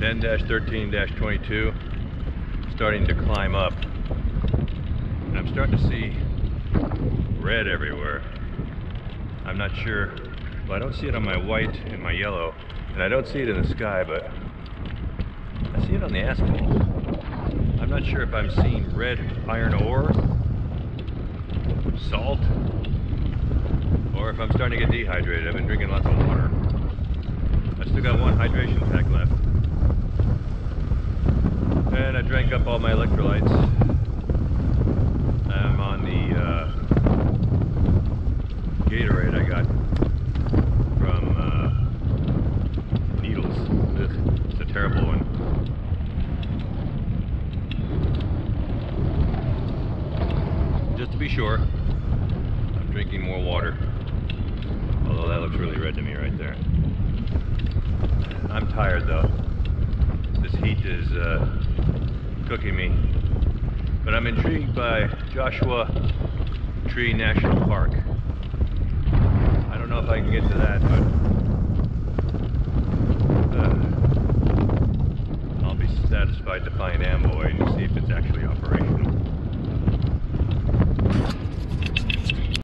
10-13-22 starting to climb up. And I'm starting to see red everywhere. I'm not sure well I don't see it on my white and my yellow and I don't see it in the sky but I see it on the asphalt. I'm not sure if I'm seeing red iron ore salt or if I'm starting to get dehydrated. I've been drinking lots of water. I still got one hydration pack left drank up all my electrolytes. I'm on the uh, Gatorade I got from uh, Needles. Ugh, it's a terrible one. Just to be sure, I'm drinking more water. Although that looks really red to me right there. I'm tired though. This heat is uh, cooking me. But I'm intrigued by Joshua Tree National Park. I don't know if I can get to that, but uh, I'll be satisfied to find Amboy and see if it's actually operational.